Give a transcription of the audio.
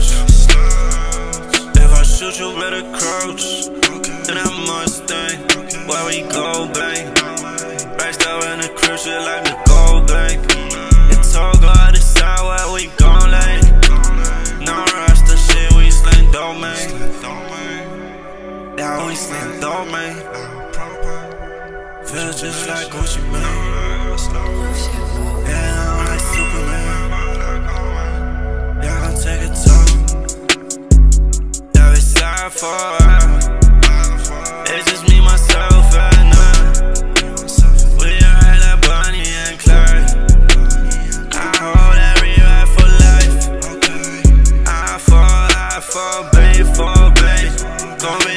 slouch. If I shoot, you better crouch. Then I Mustang. Where we go, bang. Raced up in the crib, shit like the gold bank. It's all go decide where we gon' lay. No rush, the shit we slang domain. Yeah, we slang domain. Feels just like Gucci far. It's just me, myself, and I. We are like Bonnie and Clyde. I hold every ride for life. I fall, I fall, babe, fall, babe. Don't